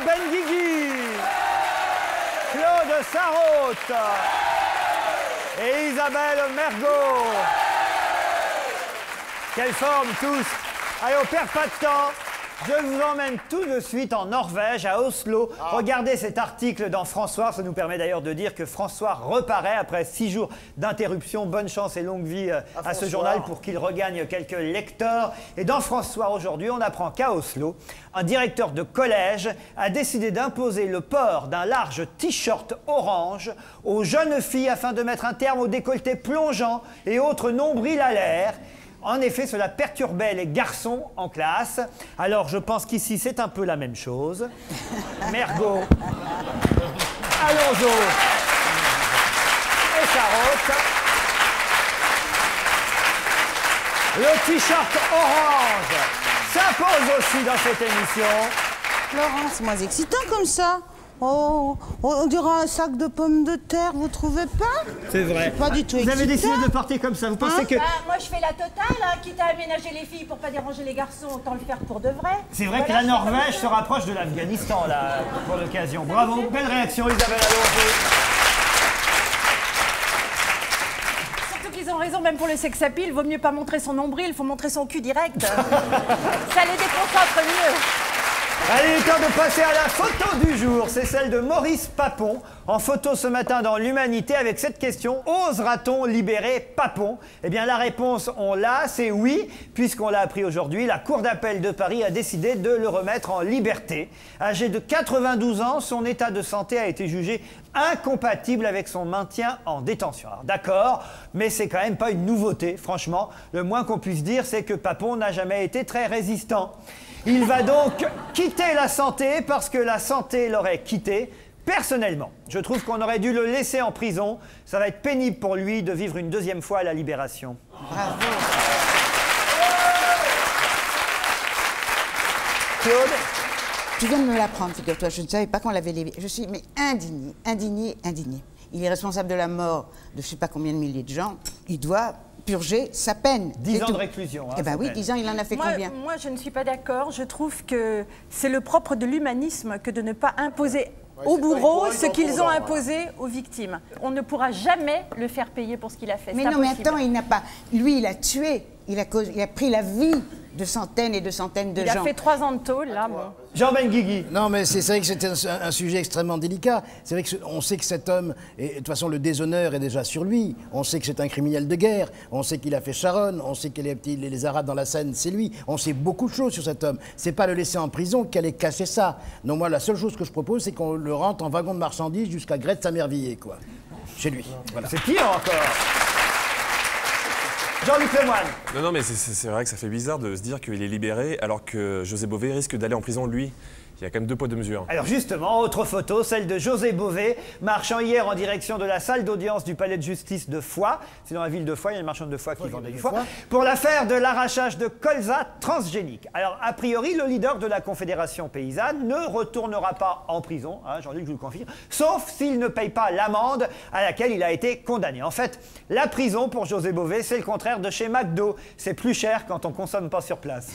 Jean Benguigui, Claude Sarraute et Isabelle Mergot. Quelle forme tous Allez, on perd pas de temps. Je vous emmène tout de suite en Norvège, à Oslo. Regardez cet article dans François. Ça nous permet d'ailleurs de dire que François reparaît après six jours d'interruption. Bonne chance et longue vie euh, à, ce journal pour qu'il regagne quelques lecteurs. Et dans François aujourd'hui, on apprend qu'à Oslo, un directeur de collège a décidé d'imposer le port d'un large t-shirt orange aux jeunes filles afin de mettre un terme au décolleté plongeant et autres nombrils à l'air. En effet, cela perturbait les garçons en classe. Alors, je pense qu'ici, c'est un peu la même chose. Mergot, Alonso et Carotte. Le t-shirt orange s'impose aussi dans cette émission. C'est moins excitant comme ça. Oh, on dirait un sac de pommes de terre, vous trouvez pas? C'est vrai. Pas du tout Vous avez décidé de partir comme ça. Vous pensez Hein que. Bah, moi je fais la totale, hein, quitte à aménager les filles pour pas déranger les garçons, autant le faire pour de vrai. C'est vrai que la Norvège se rapproche de l'Afghanistan, là, pour l'occasion. Bravo, belle réaction, Isabelle Alonso. Surtout qu'ils ont raison, même pour le sex appeal, il vaut mieux pas montrer son nombril, il faut montrer son cul direct. ça les déconcentre mieux. Allez, il est temps de passer à la photo du jour. C'est celle de Maurice Papon, en photo ce matin dans l'Humanité avec cette question Osera-t-on libérer Papon? Eh bien, la réponse, on l'a, c'est oui, puisqu'on l'a appris aujourd'hui. La Cour d'appel de Paris a décidé de le remettre en liberté. Âgé de 92 ans, son état de santé a été jugé incompatible avec son maintien en détention. Alors, D'accord, mais c'est quand même pas une nouveauté, franchement. Le moins qu'on puisse dire, c'est que Papon n'a jamais été très résistant. Il va donc quitter la santé parce que la santé l'aurait quitté. Personnellement, je trouve qu'on aurait dû le laisser en prison. Ça va être pénible pour lui de vivre une deuxième fois la libération. Bravo. Claude Tu viens de me l'apprendre, figure-toi. Je ne savais pas qu'on l'avait libéré. Je suis mais indigné, indigné, indigné. Il est responsable de la mort de je ne sais pas combien de milliers de gens. Il doit purger sa peine. 10 C'est ans de réclusion, hein, eh ben sa oui, peine. 10 ans, il en a fait Moi, combien moi, je ne suis pas d'accord. Je trouve que c'est le propre de l'humanisme que de ne pas imposer aux bourreaux ce qu'ils ont imposé aux victimes. On ne pourra jamais le faire payer pour ce qu'il a fait. Mais non, mais attends, il n'a pas. Lui, il a tué. Il a, causé- il a pris la vie de centaines et de centaines de Il gens. a fait trois ans de tôle, là. bon. Jean Benguigui. Non, mais c'est vrai que c'est un, un sujet extrêmement délicat. C'est vrai qu'on sait que cet homme, et de toute façon, le déshonneur est déjà sur lui. On sait que c'est un criminel de guerre. On sait qu'il a fait Sharon. On sait les, petits- les, les Arabes dans la Seine, c'est lui. On sait beaucoup de choses sur cet homme. C'est pas le laisser en prison qui allait cacher ça. Non, moi, la seule chose que je propose, c'est qu'on le rentre en wagon de marchandises jusqu'à Grèce-Samervilliers, quoi. Chez lui. Voilà. C'est pire encore. Jean-Luc Lemoyne. Non, non, mais c'est vrai que ça fait bizarre de se dire qu'il est libéré alors que José Bové risque d'aller en prison, lui. Il y a quand même deux poids, deux mesures. Alors justement, autre photo, celle de José Bové, marchant hier en direction de la salle d'audience du palais de justice de Foix. C'est dans la ville de Foix, il y a une marchande de foie qui vendait du foie. Pour l'affaire de l'arrachage de colza transgénique. Alors a priori, le leader de la Confédération paysanne ne retournera pas en prison, hein, Jean-Luc, je vous le confirme, sauf s'il ne paye pas l'amende à laquelle il a été condamné. En fait, la prison pour José Bové, c'est le contraire de chez McDo. C'est plus cher quand on consomme pas sur place.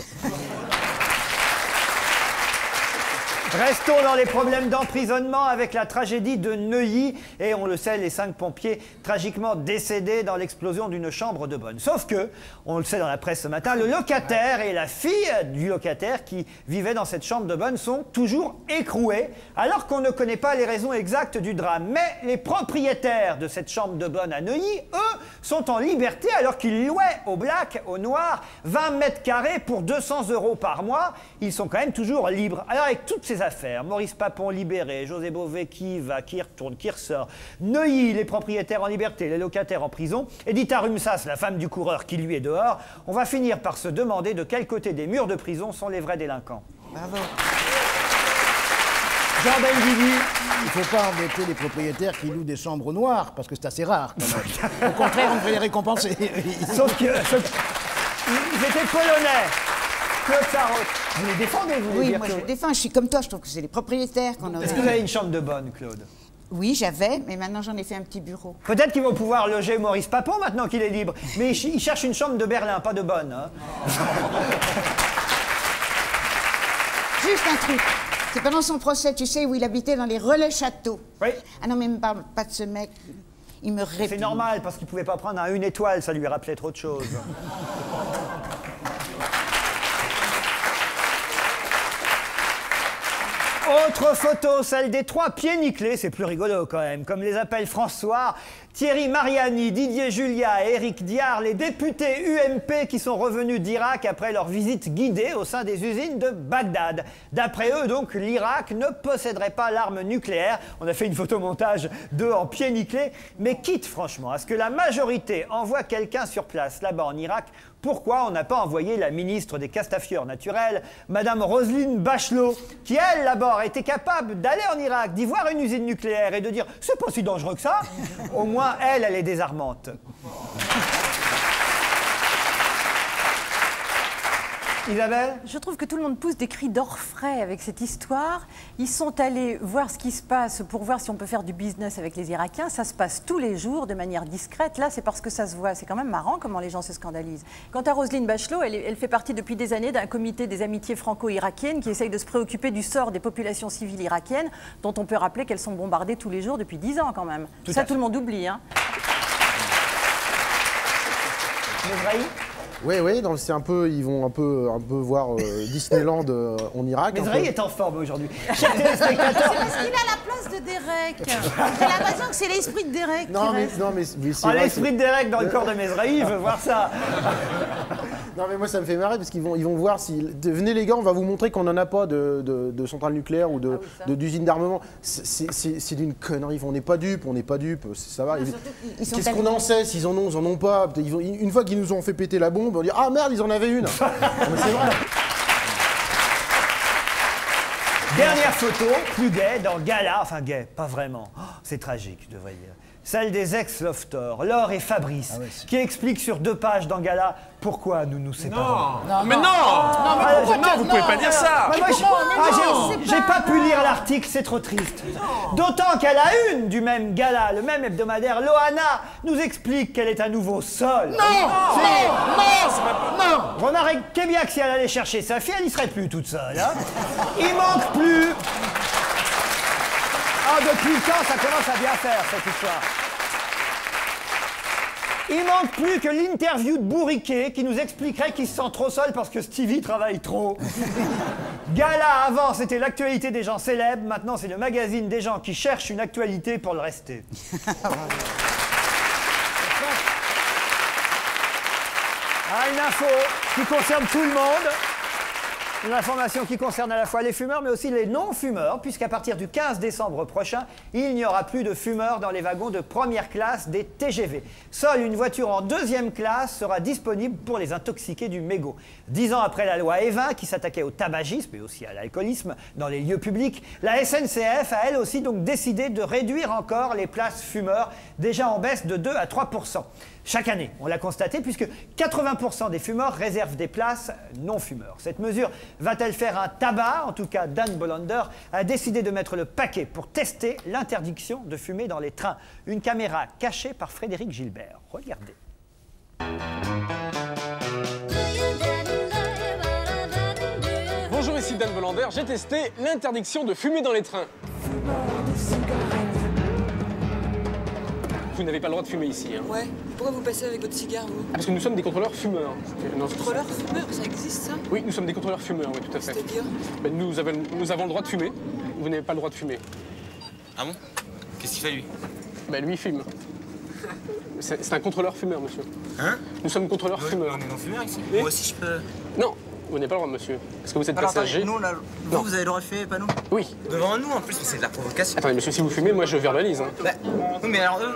Restons dans les problèmes d'emprisonnement avec la tragédie de Neuilly et on le sait, les cinq pompiers tragiquement décédés dans l'explosion d'une chambre de bonne. Sauf que, on le sait dans la presse ce matin, le locataire et la fille du locataire qui vivaient dans cette chambre de bonne sont toujours écroués alors qu'on ne connaît pas les raisons exactes du drame. Mais les propriétaires de cette chambre de bonne à Neuilly, eux, sont en liberté alors qu'ils louaient au black, au noir, 20 mètres carrés pour 200 euros par mois. Ils sont quand même toujours libres. Alors avec toutes ces affaires, Maurice Papon libéré, José Bové qui va, qui retourne, qui ressort, Neuilly, les propriétaires en liberté, les locataires en prison, Edita Rumsas, la femme du coureur qui lui est dehors, on va finir par se demander de quel côté des murs de prison sont les vrais délinquants. Bravo. Jean Benguigui, Il ne faut pas embêter les propriétaires qui louent des chambres noires, parce que c'est assez rare, quand même. Au contraire, on devrait les récompenser. sauf que... sauf- Ils étaient polonais. Claude Sarraute. Vous les défendez, vous, les Oui, moi je Claude le défends. Je suis comme toi. Je trouve que c'est les propriétaires qu'on Est-ce que vous aurait. avez une chambre de bonne, Claude? Oui, j'avais, mais maintenant j'en ai fait un petit bureau. Peut-être qu'ils vont pouvoir loger Maurice Papon maintenant qu'il est libre. Mais ils ch- ils cherchent une chambre de Berlin, pas de bonne. hein. Juste un truc. C'est pendant son procès, tu sais, où il habitait dans les relais châteaux. Oui. Ah non, mais me parle pas de ce mec. Il me répugne. C'est normal, parce qu'il pouvait pas prendre un une étoile, ça lui rappelait trop de choses. Autre photo, celle des trois pieds nickelés, c'est plus rigolo quand même, comme les appelle François, Thierry Mariani, Didier Julia et Éric Diard, les députés UMP qui sont revenus d'Irak après leur visite guidée au sein des usines de Bagdad. D'après eux, donc, l'Irak ne posséderait pas l'arme nucléaire. On a fait une photomontage d'eux en pieds nickelés, mais quitte franchement à ce que la majorité envoie quelqu'un sur place là-bas en Irak pourquoi on n'a pas envoyé la ministre des Castafiores naturels, Madame Roselyne Bachelot, qui elle, là-bas, été capable d'aller en Irak, d'y voir une usine nucléaire et de dire c'est pas si dangereux que ça elle, elle est désarmante. Isabelle Je trouve que tout le monde pousse des cris d'orfraie avec cette histoire. Ils sont allés voir ce qui se passe pour voir si on peut faire du business avec les Irakiens. Ça se passe tous les jours de manière discrète. Là, c'est parce que ça se voit. C'est quand même marrant comment les gens se scandalisent. Quant à Roselyne Bachelot, elle, fait partie depuis des années d'un comité des amitiés franco-irakiennes qui essaye de se préoccuper du sort des populations civiles irakiennes, dont on peut rappeler qu'elles sont bombardées tous les jours depuis 10 ans quand même. Tout ça, tout le monde oublie. Hein. Oui, oui, donc c'est un peu, ils vont un peu, un peu voir euh, Disneyland euh, en Irak. peu. est en forme aujourd'hui. Téléspectateurs, Parce qu'il a la place de Derek. J'ai l'impression que c'est l'esprit de Derek Non qui mais, reste. non mais, mais c'est vrai, l'esprit de Derek dans le corps de Mesrahi, il veut voir ça. Non mais moi ça me fait marrer parce qu'ils vont, ils vont voir si. Venez les gars, on va vous montrer qu'on n'en a pas de, de, de centrale nucléaire ou de, de- d'usine d'armement. C'est- d'une connerie. On n'est pas dupes, on n'est pas dupes. Ça va. Qu'est-ce qu'on en sait S'ils en ont, ils en ont pas? Ils vont- une fois qu'ils nous ont fait péter la bombe, on dit ah merde, ils en avaient une. C'est vrai. Dernière photo, plus gay, dans Gala, enfin gay, pas vraiment. Oh, c'est tragique, je devrais dire. Celle des ex-lofters, Laure et Fabrice, qui expliquent sur deux pages dans Gala pourquoi nous nous séparons. Mais non Ah, je- Non, vous pouvez pas dire ça Bah, j'ai- ah, j'ai- j'ai pas pu lire l'article, c'est trop triste. D'autant qu'à la une du même gala, le même hebdomadaire, Loana nous explique qu'elle est à nouveau seule. Non Non Non Remarquez bien que si elle allait chercher sa fille, elle n'y serait plus toute seule. hein. Il manque plus. Ah, depuis quand ça commence à bien faire cette histoire il manque plus que l'interview de Bourriquet qui nous expliquerait qu'il se sent trop seul parce que Stevie travaille trop. Gala, avant, c'était l'actualité des gens célèbres. Maintenant, c'est le magazine des gens qui cherchent une actualité pour le rester. Ah, une info qui concerne tout le monde. Une information qui concerne à la fois les fumeurs mais aussi les non-fumeurs, puisqu'à partir du 15 décembre prochain, il n'y aura plus de fumeurs dans les wagons de première classe des TGV. Seule une voiture en deuxième classe sera disponible pour les intoxiqués du mégot. Dix ans après la loi Evin, qui s'attaquait au tabagisme et aussi à l'alcoolisme dans les lieux publics, la SNCF a elle aussi donc décidé de réduire encore les places fumeurs, déjà en baisse de 2 à 3 chaque année, on l'a constaté, puisque 80% des fumeurs réservent des places non-fumeurs. Cette mesure va-t-elle faire un tabac? En tout cas, Dan Bolander a décidé de mettre le paquet pour tester l'interdiction de fumer dans les trains. Une caméra cachée par Frédéric Gilbert. Regardez. Bonjour, ici Dan Bolander. J'ai testé l'interdiction de fumer dans les trains. Vous n'avez pas le droit de fumer ici. hein. Ouais. Pourquoi vous passez avec votre cigare, vous Ah, parce que nous sommes des contrôleurs fumeurs. Non, c'est- Contrôleur fumeur, ça existe ça? Oui, nous sommes des contrôleurs fumeurs, oui, tout à fait. C'est-à-dire? Ben, nous, avons, nous avons le droit de fumer. Vous n'avez pas le droit de fumer. Ah bon? Qu'est-ce qu'il fait lui? Ben, lui, il fume. C'est c'est un contrôleur fumeur, monsieur. Hein? Nous sommes contrôleurs fumeurs. On est non fumeur ici Oui. Moi aussi je peux. Non, vous n'avez pas le droit, monsieur. Est-ce que vous êtes Alors passager? attendez, nous. Non. Vous, vous avez le droit de fumer, pas nous? Oui. Devant nous en plus, mais c'est de la provocation. Attendez, monsieur, si vous fumez, moi, je verbalise. hein. Bah, oui, mais alors eux.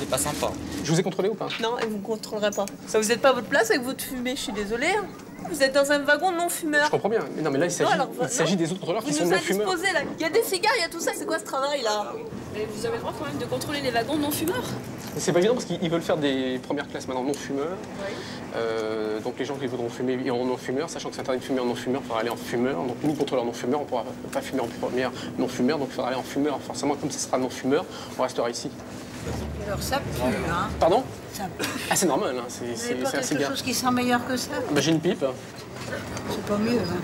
C'est pas sympa. Je vous ai contrôlé ou pas? Non, et vous ne contrôlerez pas. Ça, vous n'êtes pas à votre place avec votre fumée, je suis désolée. hein. Vous êtes dans un wagon non fumeur. Je comprends bien. Mais non, mais là, il s'agit alors, il non. s'agit des autres contrôleurs qui sont nous non fumeurs. là. Il y a des cigares, il y a tout ça. C'est quoi ce travail là? Mais vous avez le droit quand même de contrôler les wagons non fumeurs C'est pas évident parce qu'ils veulent faire des premières classes maintenant non-fumeurs. Euh, donc les gens qui voudront fumer iront en non-fumeur, sachant que c'est interdit de fumer en non-fumeur, il faudra aller en fumeur. Donc nous, contrôleurs non-fumeurs, on ne pourra pas fumer en première non-fumeur, donc il faudra aller en fumeur. Forcément, comme ce sera non-fumeur, on restera ici. Alors ça pue, hein Pardon Ça pue. Ah, c'est normal, hein, c'est c'est un quelque chose qui sent meilleur que ça? Bah, J'ai une pipe. C'est pas mieux, hein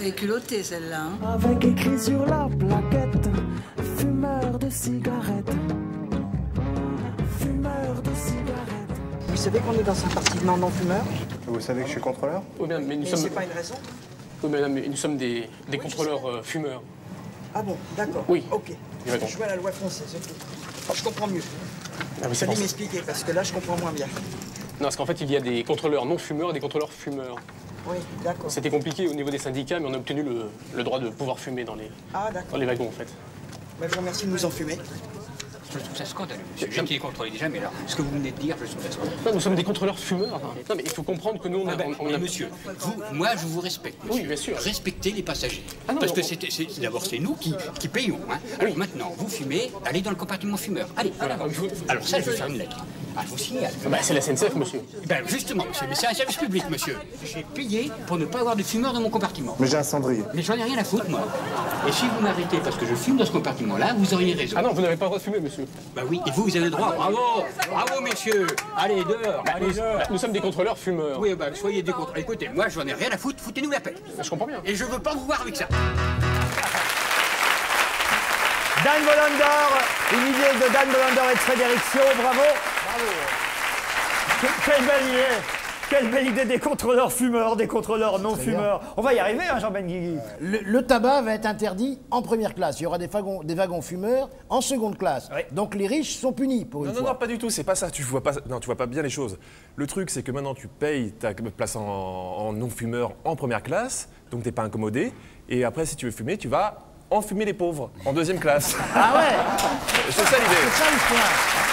Elle est culottée, celle-là. hein. Avec écrit sur la plaquette Fumeur de cigarettes Fumeur de cigarettes Vous savez qu'on est dans un compartiment non-fumeur Vous savez que je suis contrôleur? Oui, mais, mais nous Mais sommes, c'est pas une raison? Oui, madame, mais nous sommes des, des contrôleurs euh, fumeurs. Ah bon, d'accord. Oui. Ok. Je vois la loi française, je comprends mieux. Ah oui, m'expliquer, parce que là, je comprends moins bien. Non, parce qu'en fait, il y a des contrôleurs non-fumeurs et des contrôleurs fumeurs. Oui, d'accord. C'était compliqué au niveau des syndicats, mais on a obtenu le, le droit de pouvoir fumer dans les, Ah, dans les wagons, en fait. Bah, je vous remercie de nous en fumer. Je trouve ça scandaleux. monsieur. J'ai été contrôlé déjà, mais là, ce que vous venez de dire, je trouve ça scandaleux. Non, nous sommes des contrôleurs fumeurs. hein. Non, mais il faut comprendre que nous, on a... Ah ben, on- on mais a- monsieur, vous, moi, je vous respecte. Oui, bien sûr. Respectez les passagers. Ah non, Parce que c'est- d'abord, c'est nous qui, qui payons. Hein. Alors maintenant, vous fumez, allez dans le compartiment fumeur. Allez, voilà. Alors ça, je vais faire une lettre. Ah, je vous signale. Bah, c'est la SNCF, monsieur. Ben, justement, monsieur, mais c'est un service public, monsieur. J'ai payé pour ne pas avoir de fumeurs dans mon compartiment. Mais j'ai un cendrier. Mais j'en ai rien à foutre, moi. Et si vous m'arrêtez parce que je fume dans ce compartiment-là, vous auriez raison. Ah non, vous n'avez pas le droit de fumer, monsieur. Bah oui, et vous, vous avez le droit. Bravo Bravo, messieurs Allez, dehors Bah, Allez, nous, dehors bah, nous sommes des contrôleurs fumeurs. Oui, bah, soyez des contre. Écoutez, moi, j'en ai rien à foutre, foutez-nous la paix. Je comprends bien. Et je veux pas vous voir avec ça. Dan Volandor, une idée de Dan Volandor et de Frédéric Sio, bravo. Que- Quelle belle idée Quelle belle idée des contrôleurs fumeurs, des contrôleurs non fumeurs. On va y arriver, hein, Jean Benguigui. Le, le tabac va être interdit en première classe. Il y aura des wagons, des wagons fumeurs en seconde classe. Donc les riches sont punis pour Non, une non, fois. non, pas du tout, c'est pas ça. Tu vois pas, non, tu vois pas bien les choses. Le truc, c'est que maintenant, tu payes ta place en, en non-fumeur en première classe, donc t'es pas incommodé. Et après, si tu veux fumer, tu vas enfumer les pauvres en deuxième classe. Ah ouais C'est ça l'idée. C'est ça l'histoire.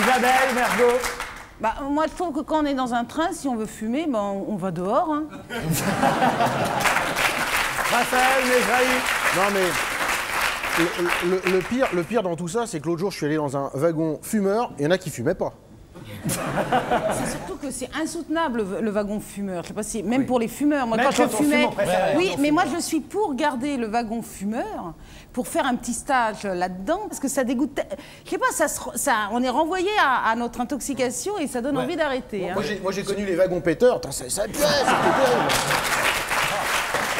Isabelle, Mergot. Bah, moi, je trouve que quand on est dans un train, si on veut fumer, ben, on, on va dehors. hein. Raphaël, Mesrahi. Non mais le, le- le pire, le pire dans tout ça, c'est que l'autre jour, je suis allé dans un wagon fumeur, et il y en a qui fumaient pas. C'est surtout que c'est insoutenable le, le wagon fumeur. Je sais pas si, même pour les fumeurs. Moi, Même quand je quand fumais, on préfère aller oui, mais moi je suis pour garder le wagon fumeur pour faire un petit stage là-dedans parce que ça dégoûte. Je sais pas, ça, se- ça, on est renvoyé à, à notre intoxication et ça donne Ouais. envie d'arrêter. hein. Moi, j'ai- connu les wagons péteurs, Attends, ça, ça terrible.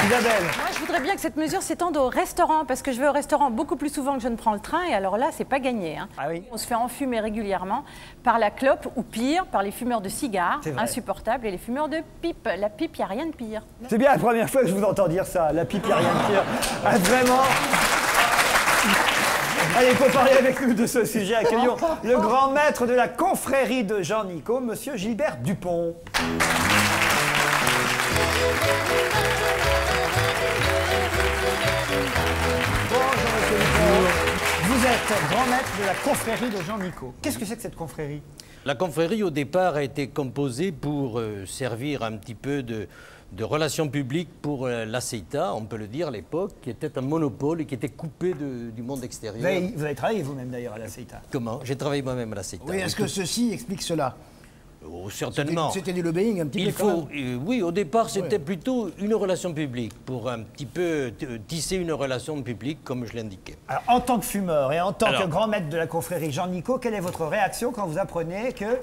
Isabelle. Moi, je voudrais bien que cette mesure s'étende au restaurant, parce que je vais au restaurant beaucoup plus souvent que je ne prends le train, et alors là, c'est pas gagné. hein. Ah oui. On se fait enfumer régulièrement par la clope, ou pire, par les fumeurs de cigares, insupportables, et les fumeurs de pipe. La pipe, il n'y a rien de pire. C'est bien la première fois que je vous entends dire ça. La pipe, y a rien de pire. Ah, vraiment? Allez, pour parler avec nous de ce sujet, accueillons le grand maître de la confrérie de Jean Nico, monsieur Gilbert Dupont. Bonjour, monsieur Dupont. Vous êtes grand maître de la confrérie de Jean Nico. Qu'est-ce que c'est que cette confrérie? La confrérie, au départ, a été composée pour euh, servir un petit peu de, de relations publiques pour euh, l'ACEITA, on peut le dire, à l'époque, qui était un monopole et qui était coupé de- du monde vous extérieur. avez, vous avez travaillé vous-même d'ailleurs à la CETA. Comment? J'ai travaillé moi-même à l'ACEITA. Oui, est-ce que ceci explique cela? Oh, certainement. C'était du lobbying un petit Il peu quand faut, euh, oui, au départ, c'était Ouais. plutôt une relation publique, pour un petit peu t- tisser une relation publique, comme je l'indiquais. Alors, en tant que fumeur et en tant Alors- que grand maître de la confrérie Jean Nico, quelle est votre réaction quand vous apprenez que euh,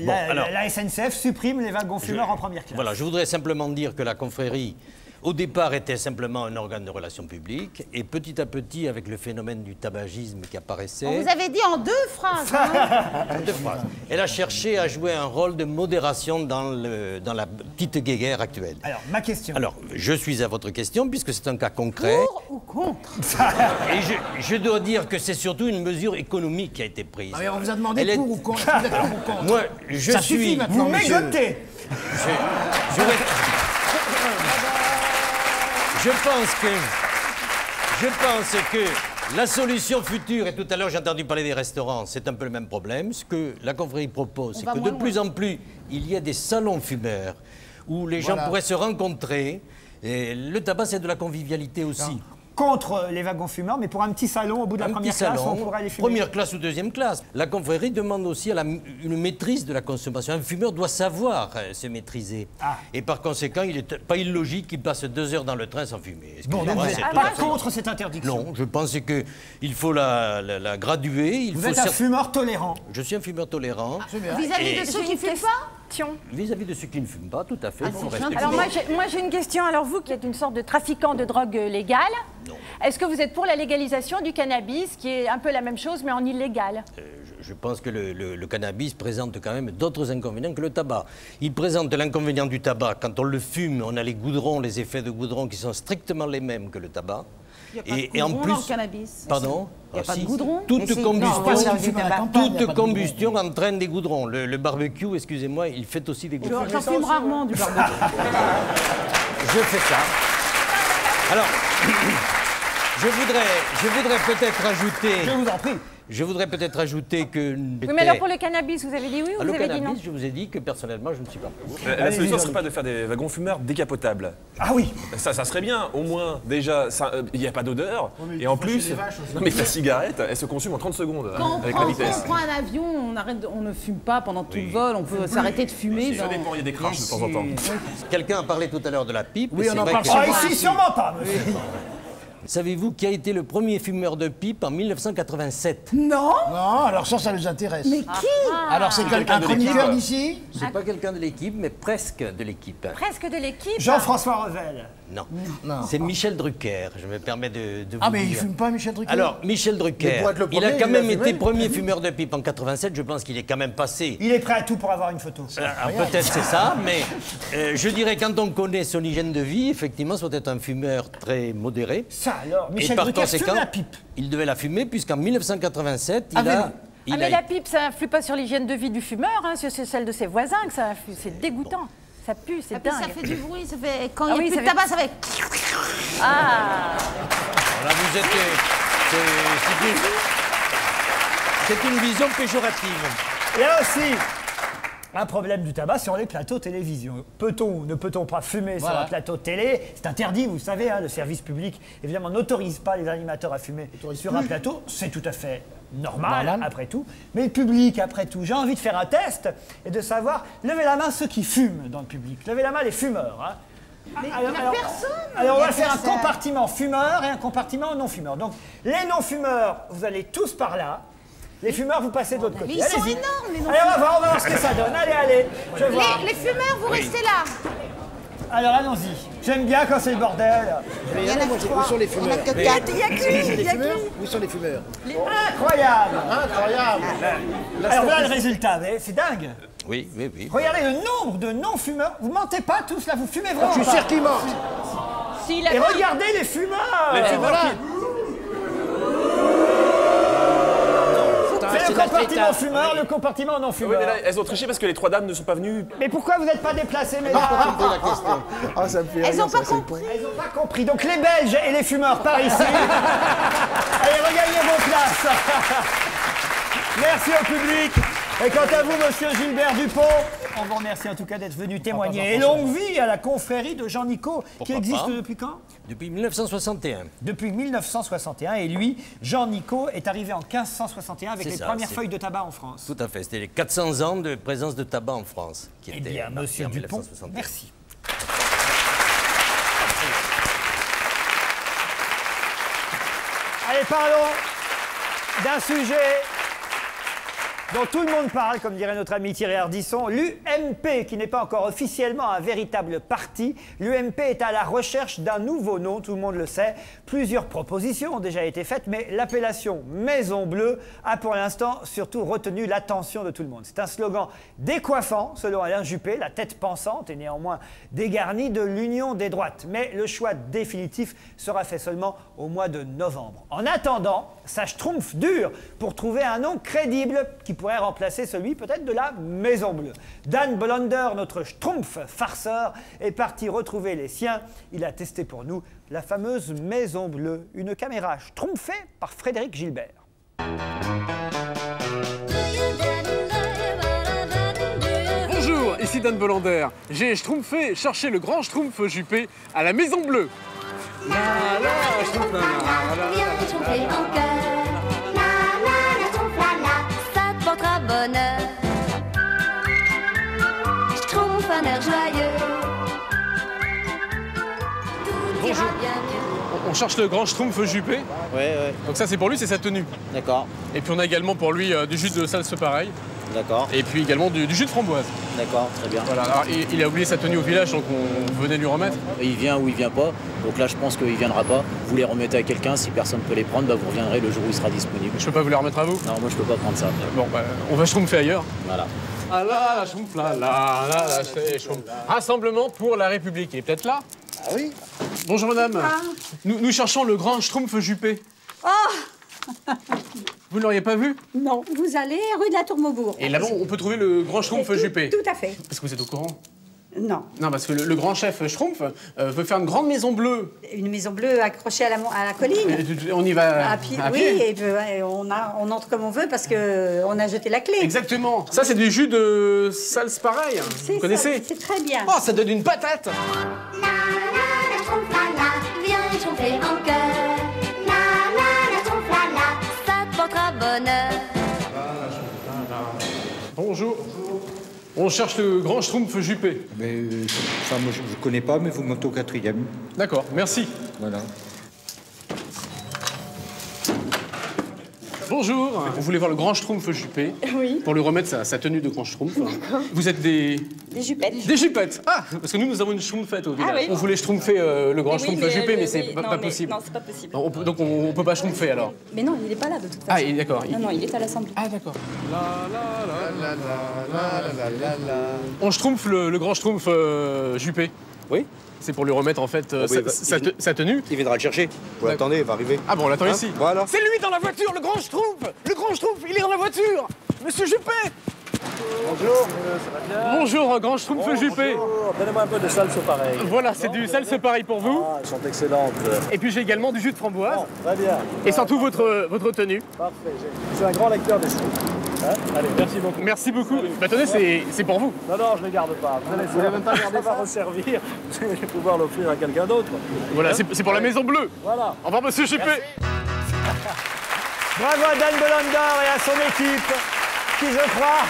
Bon, la, alors- la SNCF supprime les wagons fumeurs Je- en première classe? Voilà, je voudrais simplement dire que la confrérie, au départ, était simplement un organe de relations publiques, et petit à petit, avec le phénomène du tabagisme qui apparaissait, On vous avait dit en deux phrases. hein. en deux phrases, elle a cherché à jouer un rôle de modération dans, le, dans la petite guéguerre actuelle. Alors, ma question. Alors, je suis à votre question, puisque c'est un cas concret. Pour ou contre Et je, je dois dire que c'est surtout une mesure économique qui a été prise. Ah, mais on vous a demandé Elle est- pour ou contre. Vous êtes pour ou contre Moi, je Ça suis. suffit maintenant, Vous mégotez Je, je vais- Je pense que. Je pense que la solution future, et tout à l'heure j'ai entendu parler des restaurants, c'est un peu le même problème. Ce que la confrérie propose, c'est que de plus en plus, il y a des salons fumeurs où les gens pourraient se rencontrer. Et le tabac, c'est de la convivialité aussi. Contre les wagons fumeurs, mais pour un petit salon au bout de la première classe, salon, on pourrait les fumer. première classe ou deuxième classe. La confrérie demande aussi à la- une maîtrise de la consommation. Un fumeur doit savoir euh, se maîtriser. Ah. Et par conséquent, il n'est pas illogique qu'il passe deux heures dans le train sans fumer. Bon, donc vous n'êtes pas contre cette interdiction Non, je pense qu'il faut la, la- la graduer. Il Vous faut êtes un fumeur tolérant. Je suis un fumeur tolérant. Vis-à-vis Et- de ceux qui fument pas Vis-à-vis de ceux qui ne fument pas, tout à fait. respecter. Alors moi j'ai, moi, j'ai une question. Alors vous qui êtes une sorte de trafiquant de drogue euh, légale, est-ce que vous êtes pour la légalisation du cannabis, qui est un peu la même chose mais en illégal? Je pense que le, le- le cannabis présente quand même d'autres inconvénients que le tabac. Il présente l'inconvénient du tabac. Quand on le fume, on a les goudrons, les effets de goudron qui sont strictement les mêmes que le tabac. N'y a pas de goudron dans le cannabis. Pardon Il y a Ah, pas de si. goudron Toute si. combustion, Non, toute combustion entraîne des goudrons. Le, le barbecue, excusez-moi, il fait aussi des goudrons. J'en fume rarement du barbecue. Je fais ça. Alors, je voudrais, je voudrais peut-être ajouter. Je vous en prie. Je voudrais peut-être ajouter que. Oui, mais alors pour le cannabis, vous avez dit oui ou Ah, vous le avez dit non cannabis, je vous ai dit que personnellement, je ne suis pas pour. La, la solution, ce serait pas de faire des wagons fumeurs décapotables. Ah oui Ça, ça serait bien, au moins, déjà, euh, il n'y a pas d'odeur. et en plus, non, mais ta cigarette, elle se consume en 30 secondes Quand on, avec prend, la quand vitesse. on prend un avion, on, arrête de- on ne fume pas pendant tout le vol, on peut s'arrêter de fumer. Ça dépend, il y a des crashs de temps en temps. Quelqu'un a parlé tout à l'heure de la pipe. Oui, on en parle Ah, ici, sûrement pas. Savez-vous qui a été le premier fumeur de pipe en 1987 Non Non, alors ça, ça nous intéresse. Mais qui? Alors c'est quelqu'un, un de d'ici? C'est pas quelqu'un de l'équipe, mais presque de l'équipe. Presque de l'équipe? Jean-François Revel. Non. Non. C'est Michel Drucker. Je me permets de, de vous Ah mais il dire. fume pas Michel Drucker? Alors, Michel Drucker, pour être le il a premier, quand il a même fumé. été premier fumeur de pipe en 87. Je pense qu'il est quand même passé. Il est prêt à tout pour avoir une photo. Ah, Peut-être c'est ça, mais euh, je dirais quand on connaît son hygiène de vie, effectivement, ça doit être un fumeur très modéré. Ça alors, Et par Drucker fume conséquent, la pipe. il devait la fumer puisqu'en 1987, il Ah, a... il Ah, mais a- la pipe, ça influe pas sur l'hygiène de vie du fumeur, hein, c'est celle de ses voisins que ça influe. C'est dégoûtant. Ça pue, c'est Et puis dingue. ça fait du bruit, ça fait... quand il Ah n'y a oui, plus ça de fait- tabac, ça fait... Ah Voilà, vous êtes... c'est- une- C'est une vision péjorative. A aussi un problème du tabac sur les plateaux télévision. Peut-on ou ne peut-on pas fumer sur un plateau télé? C'est interdit, vous savez, hein, le service public évidemment n'autorise pas les animateurs à fumer sur un plateau. C'est tout à fait normal, Normal. après tout. Mais le public, après tout, j'ai envie de faire un test et de savoir, levez la main ceux qui fument dans le public. Levez la main les fumeurs. hein. alors, alors- alors, on va faire un compartiment fumeur et un compartiment non fumeur. Donc les non fumeurs, vous allez tous par là. Les fumeurs, vous passez de l'autre côté. ils sont Allez-y. énormes, les non-fumeurs. Allez, on va voir, on va voir ce que ça donne. Allez, allez. Je vois. Les, les fumeurs, vous restez là. Alors allons-y. J'aime bien quand c'est le bordel. Mais Il y en a que trois. Où sont les Il y en a fumeurs Mais- quatre. Où sont les fumeurs Où sont les fumeurs Incroyable. Incroyable Alors voilà le résultat. mais C'est dingue. Oui, oui, oui. Regardez le nombre de non-fumeurs. Vous mentez pas tous là, vous fumez vraiment. Je suis sûr qu'il ment. S'il a Et regardez les fumeurs. Les Et fumeurs voilà. Le la compartiment fumeur, le compartiment Oui, non-fumeur. mais là, elles ont triché parce que les trois dames ne sont pas venues. Mais pourquoi vous n'êtes pas déplacés, mesdames Ah, ça me fait Elles n'ont ça, pas le compris. Elles n'ont pas compris. Donc les Belges et les fumeurs par ici. Allez, regagnez vos places. Merci au public. Et quant à vous, monsieur Gilbert Dupont, on vous remercie en tout cas d'être venu témoigner. Et longue vie à la confrérie de Jean Nico, qui existe pas depuis quand? Depuis 1961. Depuis 1961. Et lui, Jean Nico, est arrivé en 1561 avec les ça, premières feuilles de tabac en France. Tout à fait. C'était les 400 ans de présence de tabac en France. Qui Eh bien, monsieur en Dupont, 1961. merci. Allez, parlons d'un sujet dont tout le monde parle, comme dirait notre ami Thierry Ardisson, l'UMP, qui n'est pas encore officiellement un véritable parti. L'UMP est à la recherche d'un nouveau nom, tout le monde le sait. Plusieurs propositions ont déjà été faites, mais l'appellation Maison Bleue a pour l'instant surtout retenu l'attention de tout le monde. C'est un slogan décoiffant, selon Alain Juppé, la tête pensante et néanmoins dégarnie de l'Union des droites. Mais le choix définitif sera fait seulement au mois de novembre. En attendant, ça schtroumpf dur pour trouver un nom crédible qui pourrait remplacer celui peut-être de la Maison Bleue. Dan Bolander, notre schtroumpf farceur, est parti retrouver les siens. Il a testé pour nous la fameuse Maison Bleue, une caméra schtroumpfée par Frédéric Gilbert. Bonjour, ici Dan Bolander. J'ai schtroumpfé chercher le grand schtroumpf Juppé à la Maison Bleue. La, la, joyeux. Tout ira bien mieux. On cherche le grand schtroumpf Juppé. Ouais, ouais. Donc ça c'est pour lui, c'est sa tenue. D'accord. Et puis on a également pour lui euh, du jus de salse pareil. D'accord. Et puis également du, du jus de framboise. D'accord, très bien. Voilà, alors il, il a oublié sa tenue au village, donc on venait lui remettre. Il vient ou il vient pas. Donc là, je pense qu'il viendra pas. Vous les remettez à quelqu'un. Si personne peut les prendre, bah, vous reviendrez le jour où il sera disponible. Je peux pas vous les remettre à vous Non, moi je peux pas prendre ça. Bon, bah, on va schtroumpfer ailleurs. Voilà. Ah là, la schtroumpf, là, là, là, là. Rassemblement pour la République. Il est peut-être là? Ah oui Bonjour madame. Nous, nous cherchons le grand schtroumpf Juppé. Oh Vous ne l'auriez pas vu? Non, vous allez rue de la Tour Maubourg. Et là-bas, on peut trouver le grand schtroumpf Tout- Juppé. Tout à fait. Parce que vous êtes au courant? Non. Non, parce que le, le grand chef Schtroumpf euh, veut faire une grande maison bleue. Une maison bleue accrochée à la, à la colline. Et on y va À pied, à oui, pied. et on, a, on entre comme on veut parce qu'on a jeté la clé. Exactement. Ça, c'est du jus de salse pareil. Vous connaissez C'est très bien. Oh, ça donne une patate La la trompe la la, viens tromper en cœur. La la la trompe la la, ça te portera bonheur. Bonjour. On cherche le grand Schtroumpf Juppé. Mais, euh, enfin, moi, je ne connais pas, mais vous montez au quatrième. D'accord, merci. Voilà. Bonjour. On voulait voir le grand Schtroumpf Juppé. Oui. Pour lui remettre sa, sa tenue de grand Schtroumpf. Vous êtes des... Des jupettes. Des Juppettes Ah Parce que nous, nous avons une Schtroumpfette au village. Ah oui. On voulait Schtroumpfer euh, le grand Oui, Schtroumpf mais, Juppé, euh, mais c'est oui, pas, possible. non, c'est pas possible. On peut- donc on, on peut pas Schtroumpfer alors Mais non, il n'est pas là de toute façon. Ah, il- d'accord. Non, non, il est à l'Assemblée. Ah, d'accord. On Schtroumpf le, le grand Schtroumpf euh, Juppé. Oui C'est pour lui remettre en fait euh, Oh, bah, sa, il va- sa il- te- sa tenue. Il viendra le chercher. Vous l'attendez, il va arriver. Ah bon, on l'attend Hein ici. Voilà. C'est lui dans la voiture, le grand Schtroumpf Le grand Schtroumpf, il est dans la voiture Monsieur Juppé Bonjour, ça va bien Bonjour, grand Schtroumpf Juppé Donnez-moi un peu de salse pareil. Voilà, c'est du salse pareil pour vous. Ah, elles sont excellentes. Et puis j'ai également du jus de framboise. Très bien. Et surtout votre, votre tenue. Parfait. j'ai- Je suis un grand lecteur des scripts. Hein Allez, merci beaucoup. Merci beaucoup. Bah tenez, c'est- c'est pour vous. Non, non, je ne les garde pas. Vous allez même pas garder on va resservir. Vous allez pouvoir l'offrir à quelqu'un d'autre. Voilà, Hein c'est c'est pour la Maison Bleue. Voilà. Au revoir, monsieur Juppé. Bravo à Dan Belandor et à son équipe, qui je crois,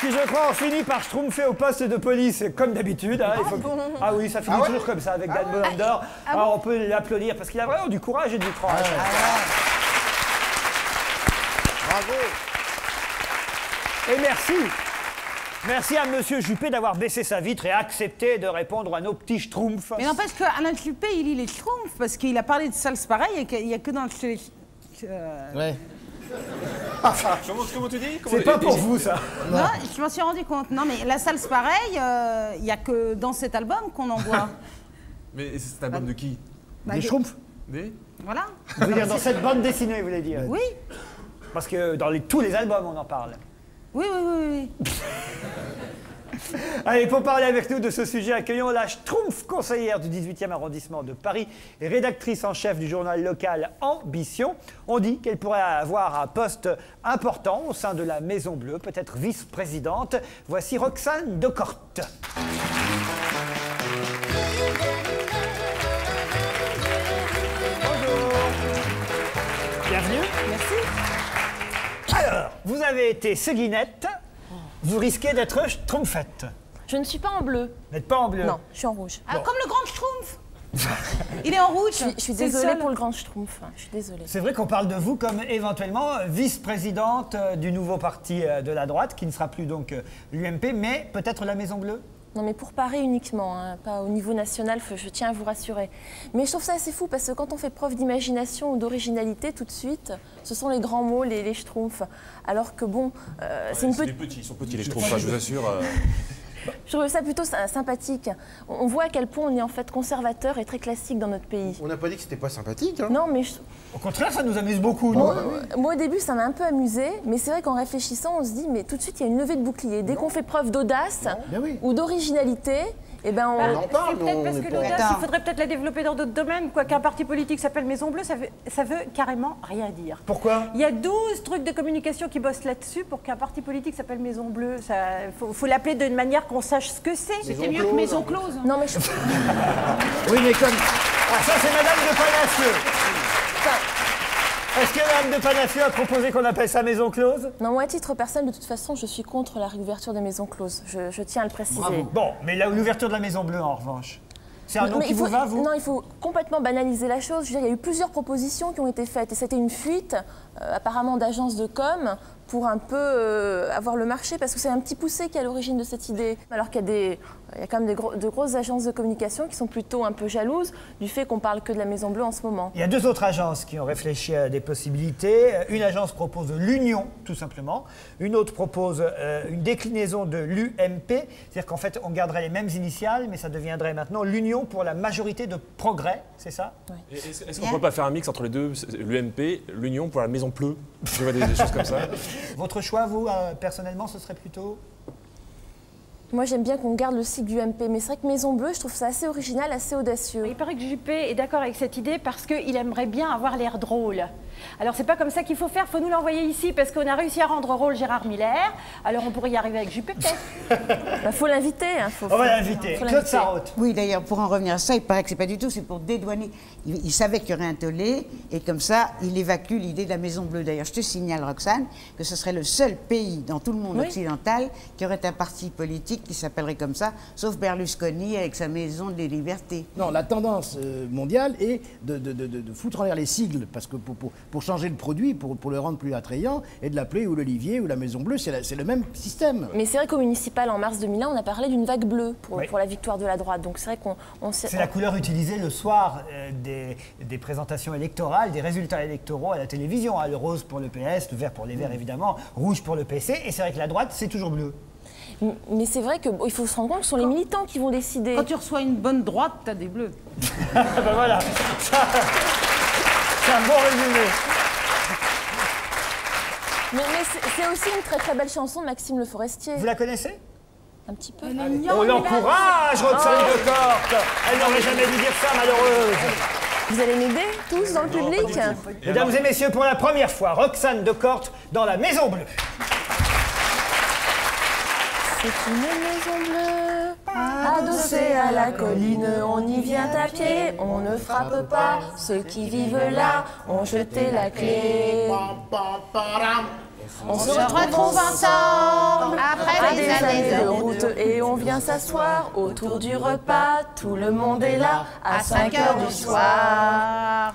qui je crois ont fini par schtroumpfer au poste de police, comme d'habitude. hein, faut que- Ah oui, ça finit Ah ouais toujours comme ça avec Dan Belandor. Alors on peut l'applaudir parce qu'il a vraiment du courage et du courage. Bravo. Et merci. Merci à Monsieur Juppé d'avoir baissé sa vitre et accepté de répondre à nos petits schtroumpfs. Mais n'empêche qu'Alain Juppé, il lit les schtroumpfs parce qu'il a parlé de salse pareil et qu'il n'y a que dans le. euh, Ouais. comment, comment tu dis? C'est pas pour vous ça. Non, je m'en suis rendu compte. Non, mais la salse pareil, euh, il n'y a que dans cet album qu'on en voit. Mais c'est un album de qui? Bah, Des des- schtroumpfs Des? Voilà. Vous voulez dire dans cette bande dessinée, vous voulez dire? Oui. Parce que dans les- tous les albums, on en parle. Oui, oui, oui, oui. Allez, pour parler avec nous de ce sujet, accueillons la Schtroumpf, conseillère du 18e arrondissement de Paris et rédactrice en chef du journal local Ambition. On dit qu'elle pourrait avoir un poste important au sein de la Maison Bleue, peut-être vice-présidente. Voici Roxane Decorte. Vous avez été Seguinette. Vous risquez d'être Schtroumpfette. Je ne suis pas en bleu. Vous n'êtes pas en bleu Non, je suis en rouge. Ah, comme le grand schtroumpf Il est en rouge Je suis, je désolée pour le grand schtroumpf. Je suis désolée. C'est vrai qu'on parle de vous comme éventuellement vice-présidente euh, du nouveau parti euh, de la droite, qui ne sera plus donc euh, l'UMP, mais peut-être la Maison Bleue Non, mais pour Paris uniquement, hein, pas au niveau national, je tiens à vous rassurer. Mais je trouve ça assez fou parce que quand on fait preuve d'imagination ou d'originalité, tout de suite, ce sont les grands mots, les, les schtroumpfs. Alors que bon, euh, c'est une petite. petits, ils sont petits les schtroumpfs, hein, je vous assure. euh. Je trouve ça plutôt sy- sympathique. On voit à quel point on est en fait conservateur et très classique dans notre pays. On n'a pas dit que c'était pas sympathique. Hein. Non, mais je- Au contraire, ça nous amuse beaucoup. Moi, moi, au début, ça m'a un peu amusé, mais c'est vrai qu'en réfléchissant, on se dit, mais tout de suite, il y a une levée de bouclier. Dès qu'on fait preuve d'audace ou d'originalité, Eh ben, on, Bah, en parle, mais on parce que pas- l'audace, il faudrait peut-être la développer dans d'autres domaines. Quoi qu'un parti politique s'appelle Maison Bleue, ça veut, ça veut carrément rien dire. Pourquoi? Il y a 12 trucs de communication qui bossent là-dessus pour qu'un parti politique s'appelle Maison Bleue. Il faut, faut l'appeler d'une manière qu'on sache ce que c'est. C'était mieux que maison close. non, mais je- Oui, mais comme. Ah, ça, c'est Madame de Palacieux. Est-ce que de Palacieux a proposé qu'on appelle ça maison close? Non, moi, à titre personnel, de toute façon, je suis contre la réouverture des maisons closes. Je, je tiens à le préciser. Bon, mais l'ouverture de la Maison Bleue, en revanche. C'est un nom Mais qui vous va, vous? Non, il faut complètement banaliser la chose. Je veux dire, il y a eu plusieurs propositions qui ont été faites et c'était une fuite, euh, apparemment, d'agences de com pour un peu euh, avoir le marché parce que c'est un petit poussé qui est à l'origine de cette idée. Alors qu'il y a, des, il y a quand même gros- de grosses agences de communication qui sont plutôt un peu jalouses du fait qu'on parle que de la Maison Bleue en ce moment. Il y a deux autres agences qui ont réfléchi à des possibilités. Une agence propose l'union, tout simplement. Une autre propose euh, une déclinaison de l'UMP. C'est-à-dire qu'en fait, on garderait les mêmes initiales, mais ça deviendrait maintenant l'Union pour la majorité de progrès, c'est ça? Et Est-ce qu'on pourrait pas faire un mix entre les deux, l'UMP, l'Union pour la maison pleut Tu vois des, des choses comme ça Votre choix, vous, euh, personnellement, ce serait plutôt? Moi, j'aime bien qu'on garde le cycle du MP, mais c'est vrai que Maison Bleue, je trouve ça assez original, assez audacieux. Il paraît que Juppé est d'accord avec cette idée parce qu'il aimerait bien avoir l'air drôle. Alors c'est pas comme ça qu'il faut faire, faut nous l'envoyer ici parce qu'on a réussi à rendre drôle Gérard Miller. Alors on pourrait y arriver avec Juppé peut-être. Il Bah, faut l'inviter. hein, faut- On va faut- l'inviter. Claude. Oui, d'ailleurs, pour en revenir à ça, il paraît que c'est pas du tout, c'est pour dédouaner. Il, il savait qu'il y aurait un tollé, et comme ça, il évacue l'idée de la Maison Bleue. D'ailleurs, je te signale, Roxane, que ce serait le seul pays dans tout le monde Oui. occidental qui aurait un parti politique qui s'appellerait comme ça, sauf Berlusconi avec sa Maison des Libertés. Non, la tendance euh, mondiale est de, de- de- de- de foutre en l'air les sigles, parce que pour, pour- pour changer le produit, pour, pour le rendre plus attrayant, et de l'appeler ou l'Olivier ou la Maison Bleue, c'est le même système. Mais c'est vrai qu'au municipal, en mars 2001, on a parlé d'une vague bleue pour, Oui. pour la victoire de la droite. Donc c'est vrai qu'on C'est la couleur utilisée le soir euh, des, des présentations électorales, des résultats électoraux à la télévision. hein. Le rose pour le PS, le vert pour les Verts évidemment, rouge pour le PC. Et c'est vrai que la droite, c'est toujours bleu. Mais c'est vrai qu'il faut se rendre compte que ce sont les militants qui vont décider. Quand tu reçois une bonne droite, t'as des bleus. ben voilà, Ça, c'est un bon résumé. Mais, mais c'est- aussi une très très belle chanson de Maxime Le Forestier. Vous la connaissez? Un petit peu. On l'encourage, Roxane de Corte. Elle n'aurait jamais dû dire ça, malheureuse. Vous allez m'aider tous dans le public? Mesdames et messieurs, pour la première fois, Roxane de Corte dans la Maison Bleue. C'est une maison bleue, adossée à la colline. On y vient à pied, on ne frappe pas. Ceux qui vivent là ont jeté la clé. On se retrouve ensemble après des années de route et on vient s'asseoir autour du repas. Tout le monde est là à 5 heures du soir.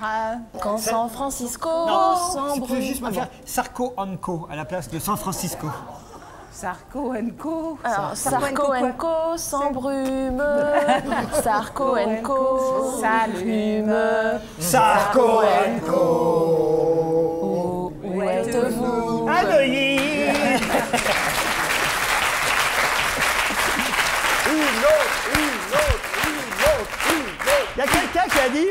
Quand San Francisco s'embrouille. juste me faire Sarko Anko à la place de San Francisco. Sarko Co. Alors, Sarko Co s'embrume, Sarko Co s'allume, Sarko Où, où êtes-vous? À Neuilly. Une autre, une autre, une autre, une autre. Il y a quelqu'un qui a dit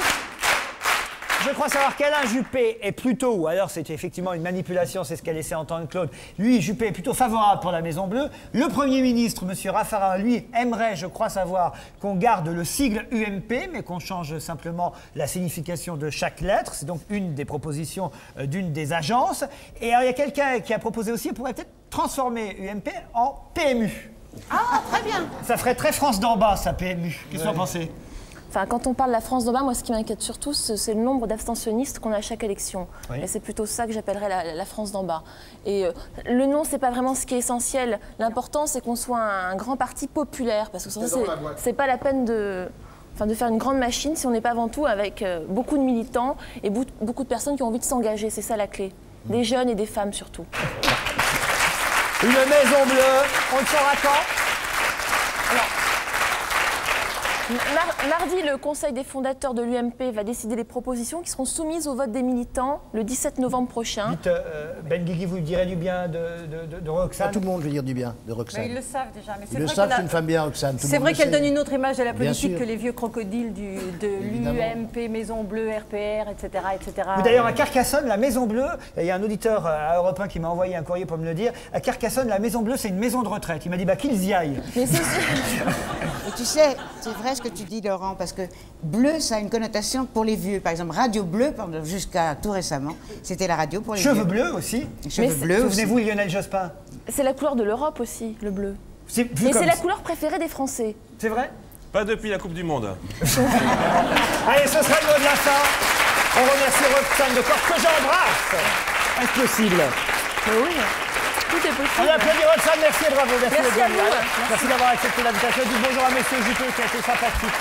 je crois savoir qu'Alain Juppé est plutôt, ou alors c'est effectivement une manipulation, c'est ce qu'a laissé entendre Claude. Lui, Juppé est plutôt favorable pour la Maison Bleue. Le Premier ministre, M. Raffarin, lui, aimerait, je crois savoir, qu'on garde le sigle UMP, mais qu'on change simplement la signification de chaque lettre. C'est donc une des propositions euh, d'une des agences. Et alors, il y a quelqu'un qui a proposé aussi, on pourrait peut-être transformer UMP en PMU. Ah, très bien. Ça ferait très France d'en bas, ça, PMU. Qu'est-ce que vous en pensez? Enfin, quand on parle de la France d'en bas, moi, ce qui m'inquiète surtout, c'est le nombre d'abstentionnistes qu'on a à chaque élection. Oui. Et c'est plutôt ça que j'appellerais la, la France d'en bas. Et euh, le nom, c'est pas vraiment ce qui est essentiel. L'important, c'est qu'on soit un, un grand parti populaire, parce que sans ça, c'est- pas la peine de. Enfin, de faire une grande machine si on n'est pas avant tout avec euh, beaucoup de militants et beaucoup de personnes qui ont envie de s'engager. C'est ça la clé. Des jeunes et des femmes surtout. Une Maison Bleue, on le saura quand? Mar- mardi, le Conseil des fondateurs de l'UMP va décider les propositions qui seront soumises au vote des militants le 17 novembre prochain. Dites, euh, Ben Guigui, vous direz du bien de, de, de- de Roxane À tout le monde, je veux dire du bien de Mais Roxane. ils le savent déjà. Mais Ils c'est le vrai savent, a- c'est une femme bien, Roxane. C'est vrai le qu'elle donne une autre image de la politique que les vieux crocodiles du, de l'UMP, Maison Bleue, RPR, etc. etc. D'ailleurs, à Carcassonne, la Maison Bleue, il y a un auditeur euh, à Europe 1 qui m'a envoyé un courrier pour me le dire. À Carcassonne, la Maison Bleue, c'est une maison de retraite. Il m'a dit bah, qu'ils y aillent. Mais c'est tu sais, c'est vrai ce que tu dis, Laurent, parce que bleu, ça a une connotation pour les vieux. Par exemple, radio bleu, pendant- jusqu'à tout récemment, c'était la radio pour les Cheveux vieux. bleus aussi. Cheveux bleus aussi. Souvenez-vous, Lionel Jospin. C'est la couleur de l'Europe aussi, le bleu. Et c'est la couleur préférée des Français. C'est vrai? Pas depuis la Coupe du Monde. Allez, ce sera le mot de la fin. On remercie Roxane de Corse que j'embrasse. Est-ce possible oui, tout est possible. On applaudit Roxane, merci et bravo. Merci, Merci à vous. Merci, Merci. d'avoir accepté l'invitation. Dites bonjour à Monsieur Juppé qui a été sympathique.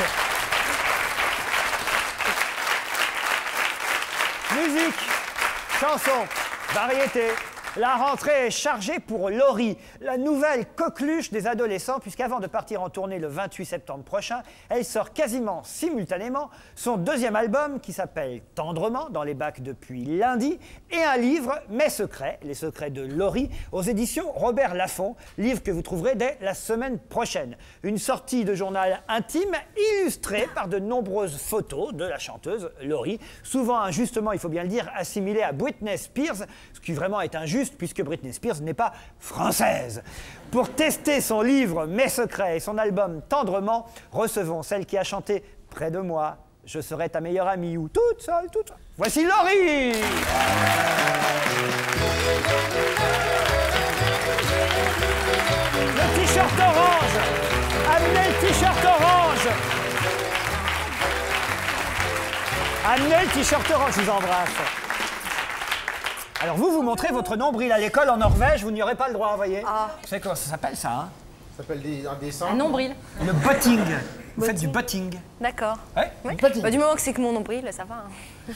Musique, chanson, variété. La rentrée est chargée pour Laurie, la nouvelle coqueluche des adolescents, puisqu'avant de partir en tournée le 28 septembre prochain, elle sort quasiment simultanément son deuxième album qui s'appelle Tendrement, dans les bacs depuis lundi, et un livre, Mes secrets, les secrets de Laurie, aux éditions Robert Laffont, livre que vous trouverez dès la semaine prochaine. Une sortie de journal intime illustrée par de nombreuses photos de la chanteuse Laurie, souvent injustement, il faut bien le dire, assimilée à Britney Spears, ce qui vraiment est injuste puisque Britney Spears n'est pas française. Pour tester son livre Mes secrets et son album Tendrement, recevons celle qui a chanté Près de moi, je serai ta meilleure amie ou toute seule, toute seule. Voici Laurie Le t-shirt orange Amenez le t-shirt orange Amenez le t-shirt orange, je vous embrasse. Alors vous, vous montrez votre nombril à l'école en Norvège, vous n'y aurez pas le droit, vous voyez Vous savez comment ça s'appelle ça hein? Ça s'appelle des- un dessin. Un nombril. Le butting. Vous faites du butting. D'accord. Ouais. Oui. Bah, du moment que c'est que mon nombril, ça va. hein.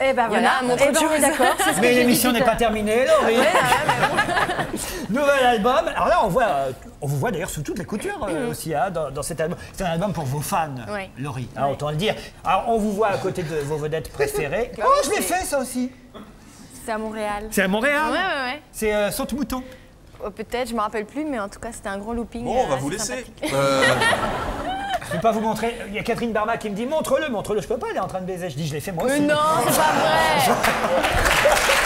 Eh ben voilà, mon Eh ben, est d'accord. Mais l'émission n'est pas terminée, Laurie. Ouais, Nouvel album. Alors là, on voit, euh, on vous voit d'ailleurs sous toutes les coutures euh, aussi hein, dans, dans cet album. C'est un album pour vos fans, Oui. Laurie. hein, autant le dire. Alors on vous voit à côté de vos vedettes préférées. Ah Oh, je l'ai fait ça aussi. C'est à Montréal. C'est à Montréal Ouais, ouais, ouais. C'est euh, Saute-Mouton. Oh, Peut-être, je me rappelle plus, mais en tout cas, c'était un gros looping. Bon, on va euh, vous laisser. Euh, Je vais pas vous montrer. Il y a Catherine Barma qui me dit montre-le, montre-le. Je peux pas, elle est en train de baiser. Je dis je l'ai fait moi Mais aussi. non, c'est pas vrai.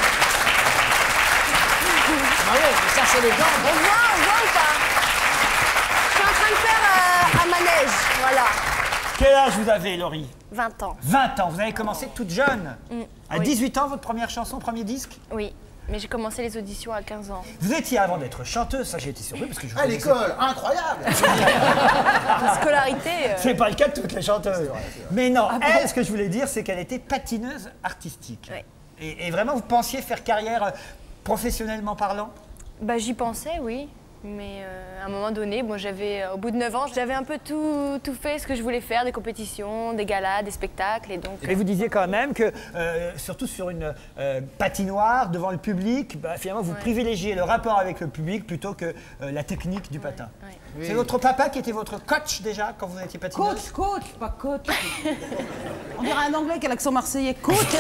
C'est les gants. On voit, on voit ou pas? Je suis en train de faire euh, un manège, voilà. Quel âge vous avez, Laurie 20 ans. 20 ans. Vous avez commencé toute jeune. Mm, À oui. 18 ans, votre première chanson, premier disque Oui, mais j'ai commencé les auditions à 15 ans. Vous étiez avant d'être chanteuse, ça j'ai été surpris parce que je À l'école, incroyable La scolarité. euh, C'est pas le cas de toutes les chanteuses. Mais non, Ah bon elle, ce que je voulais dire, c'est qu'elle était patineuse artistique. Ouais. Et, et vraiment, vous pensiez faire carrière euh, professionnellement parlant? Bah, j'y pensais, oui. Mais euh, à un moment donné, moi, j'avais, euh, au bout de 9 ans, j'avais un peu tout, tout fait ce que je voulais faire, des compétitions, des galas, des spectacles. Et donc, Et vous disiez quand même que, euh, surtout sur une euh, patinoire, devant le public, bah, finalement, vous Ouais. privilégiez le rapport avec le public plutôt que euh, la technique du patin. ouais. C'est votre papa qui était votre coach déjà quand vous étiez patineuse? Coach, coach, pas coach. On dirait un anglais qui a l'accent marseillais. Coach.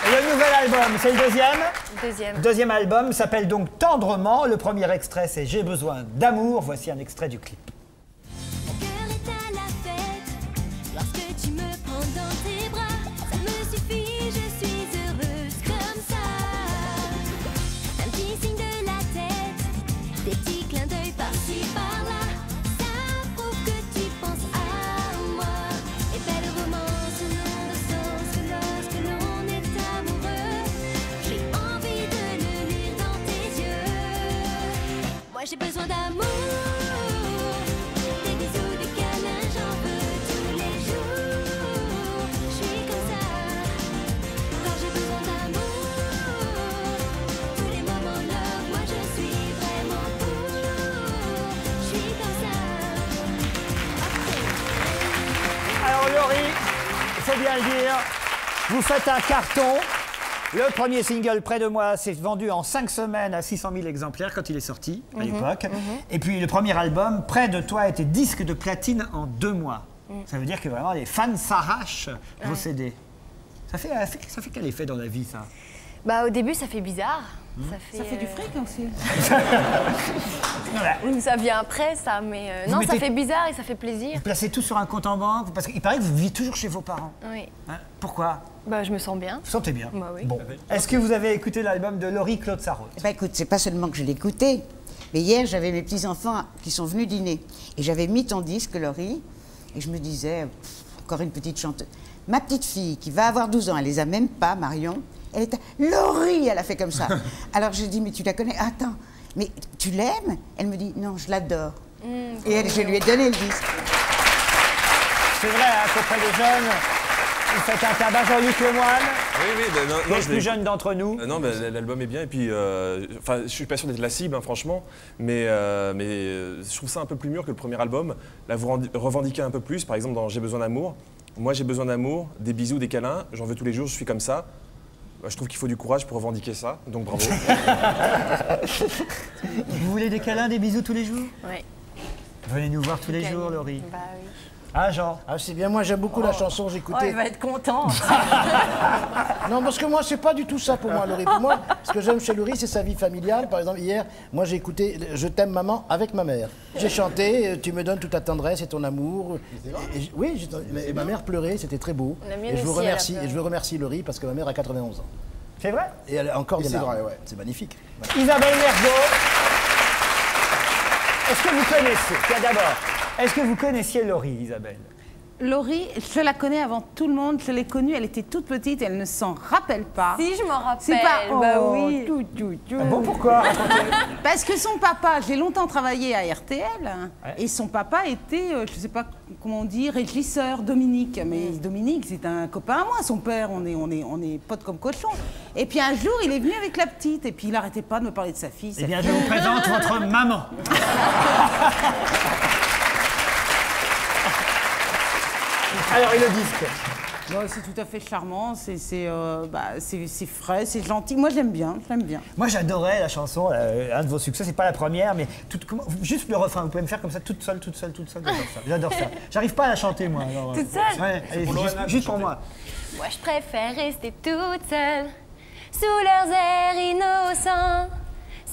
Et le nouvel album, c'est le deuxième deuxième. Deuxième album s'appelle donc Tendrement. Le premier extrait, c'est J'ai besoin d'amour. Voici un extrait du clip. J'ai besoin d'amour des bisous, des câlins, j'en veux tous les jours. Je suis comme ça, quand j'ai besoin d'amour. Tous les moments là, moi je suis vraiment pour. Je suis comme ça. Alors Laurie, faut bien le dire, vous faites un carton. Le premier single Près de moi s'est vendu en 5 semaines à 600 000 exemplaires quand il est sorti à Mhm, l'époque. mhm. Et puis le premier album, Près de toi, était disque de platine en deux mois. Mm. Ça veut dire que vraiment les fans s'arrachent vos Ouais. CD. Ça fait, ça fait, ça fait quel effet dans la vie ça? Bah, au début, ça fait bizarre. Ça fait, Ça fait du euh, fric aussi. Ça vient après, ça, mais euh, non, mettez- ça fait bizarre et ça fait plaisir. Vous placez tout sur un compte en banque Parce qu'il paraît que vous vivez toujours chez vos parents. Oui. Hein Pourquoi? Bah, je me sens bien. Vous sentez bien? Bah oui. Bon. Est-ce que vous avez écouté l'album de Laurie Claude Sarraute? Ben, écoute, c'est pas seulement que je l'ai écouté, mais hier, j'avais mes petits-enfants qui sont venus dîner. Et j'avais mis ton disque, Laurie, et je me disais, pff, encore une petite chanteuse. Ma petite fille, qui va avoir 12 ans, elle les a même pas, Marion, elle est à... Laurie, elle a fait comme ça. Alors j'ai dit, mais tu la connais? Attends, mais tu l'aimes? Elle me dit, non, je l'adore. et elle, je lui ai donné le disque. C'est vrai, hein, qu'auprès des jeunes, vous faites un tabac Jean-Luc Lemoine, Oui, oui, ben non, je plus jeune d'entre nous. Euh, non, ben, l'album est bien et puis, euh, enfin, je suis pas sûr d'être la cible, hein, franchement, mais, euh, mais euh, je trouve ça un peu plus mûr que le premier album. Là, vous revendiquez un peu plus, par exemple dans J'ai besoin d'amour. Moi, j'ai besoin d'amour, des bisous, des câlins. J'en veux tous les jours, je suis comme ça. Bah, Je trouve qu'il faut du courage pour revendiquer ça, donc bravo. Vous voulez des câlins, des bisous tous les jours? Oui. Venez nous voir tous les jours, Laurie. Bah oui. Ah, Jean Ah, c'est bien, moi j'aime beaucoup la chanson, Oh, j'écoutais. il va être content. Non, parce que moi, c'est pas du tout ça pour moi, Laurie. Pour moi, ce que j'aime chez Laurie, c'est sa vie familiale. Par exemple, hier, moi, j'ai écouté Je t'aime, maman, avec ma mère. J'ai chanté euh, Tu me donnes toute ta tendresse et ton amour. Et- et j- oui, j'ai- mais- et ma mère pleurait, c'était très beau. Et je vous remercie, et je veux remercier Laurie parce que ma mère a 91 ans. C'est vrai Et elle a encore Et des c'est ouais. C'est magnifique. Isabelle Mergo. Est-ce que vous connaissez, tiens d'abord, est-ce que vous connaissiez Laurie, Isabelle? Laurie, je la connais avant tout le monde. Je l'ai connue, elle était toute petite, elle ne s'en rappelle pas. Si, je m'en rappelle. C'est pas. Bah Oh, oui. tout, tout, tout. Ah bon, pourquoi? Parce que son papa, j'ai longtemps travaillé à RTL, et son papa était, euh, je sais pas comment on dit, régisseur, Dominique. Mais Dominique, c'est un copain à moi, son père, on est, on est, on est potes comme cochons. Et puis un jour, il est venu avec la petite, et puis il n'arrêtait pas de me parler de sa fille. Eh bien, fille. je vous présente votre maman. Alors, et le disque Non, c'est tout à fait charmant, c'est c'est, euh, bah, c'est- c'est frais, c'est gentil. Moi, j'aime bien, j'aime bien. Moi, j'adorais la chanson, euh, un de vos succès, c'est pas la première, mais tout- comment- juste le refrain, vous pouvez me faire comme ça, toute seule, toute seule, toute seule, j'adore ça. J'adore ça. J'arrive pas à la chanter, moi. alors, euh, Toute seule Ouais, allez, juste, juste pour moi. Moi, je préfère rester toute seule, sous leurs airs innocents.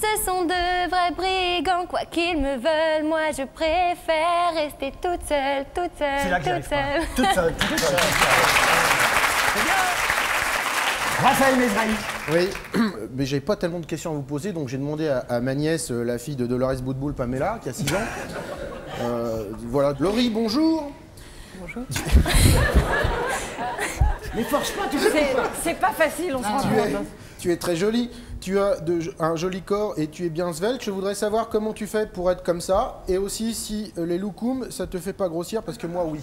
Ce sont de vrais brigands, quoi qu'ils me veulent. Moi, je préfère rester toute seule, toute seule, C'est toute seule. Toute seule, toute seule. Raphaël Mesrahi. Oui, mais j'ai pas tellement de questions à vous poser, donc j'ai demandé à, à ma nièce, euh, la fille de Dolores Boudboul, Pamela, qui a 6 ans. Euh, voilà, Laurie, bonjour. Bonjour. Mais force pas, tu C'est- C'est pas facile, on se rend Tu es, compte. tu es très jolie, tu as de- un joli corps et tu es bien svelte. Je voudrais savoir comment tu fais pour être comme ça, et aussi si euh, les loukoums, ça te fait pas grossir, parce que moi, oui.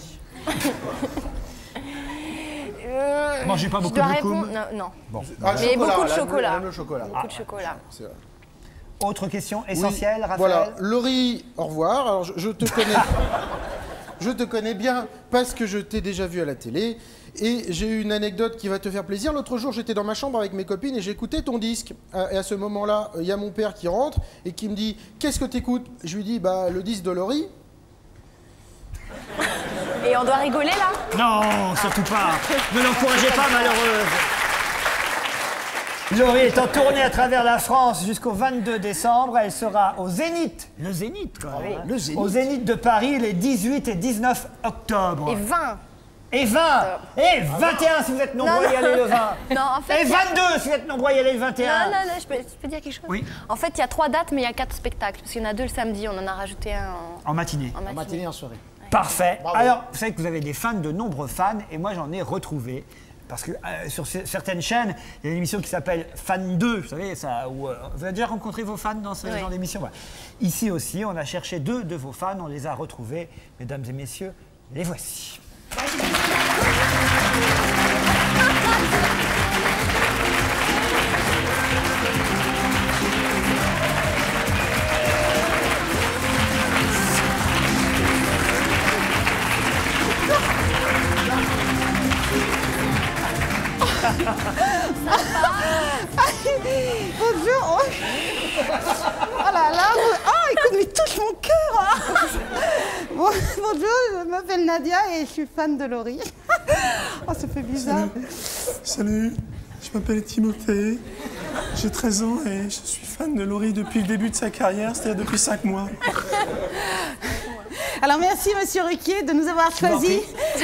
Euh, Mangez pas je beaucoup de loukoum répondre- Non, non. Bon. Ah, Mais chocolat, beaucoup de chocolat. le chocolat. Beaucoup de chocolat. Vrai. Autre question essentielle, Oui, Raphaël Voilà, Laurie, au revoir. Alors, je, je te connais. je te connais bien parce que je t'ai déjà vu à la télé. Et j'ai une anecdote qui va te faire plaisir. L'autre jour, j'étais dans ma chambre avec mes copines et j'écoutais ton disque. Euh, Et à ce moment-là, il y a mon père qui rentre et qui me dit Qu'est-ce que t'écoutes? Je lui dis Bah, le disque de Laurie. Et on doit rigoler là? Non, surtout pas. Ne l'encouragez pas, malheureuse. Laurie est en tournée à travers la France jusqu'au 22 décembre. Elle sera au Zénith. Le Zénith, quoi. oui. Le Zénith. Au Zénith de Paris les 18 et 19 octobre. Et 20. Et 20 Et 21 si vous êtes nombreux Non, à y aller le 20 Non, en fait, Et il y a- 22 si vous êtes nombreux à y aller le 21 Non, non, non, je peux, je peux dire quelque chose Oui. En fait, il y a trois dates, mais il y a quatre spectacles. Parce qu'il y en a deux le samedi, on en a rajouté un en, En matinée. en En matinée. matinée, en soirée. Parfait. Bravo. Alors, vous savez que vous avez des fans, de nombreux fans, et moi j'en ai retrouvé. Parce que euh, sur certaines chaînes, il y a une émission qui s'appelle Fan 2, vous savez, ça, où, euh, vous avez déjà rencontré vos fans dans ce Oui. genre d'émission? Voilà. Ici aussi, on a cherché deux de vos fans, on les a retrouvés. Mesdames et messieurs, les voici. Oh. Oh là là, oh, écoute, mais touche mon cœur. Bon, bonjour, je m'appelle Nadia et je suis fan de Laurie. Oh, ça fait bizarre. Salut. Je m'appelle Timothée, j'ai 13 ans et je suis fan de Laurie depuis le début de sa carrière, c'est-à-dire depuis 5 mois. Alors merci Monsieur Ruquier de nous avoir choisi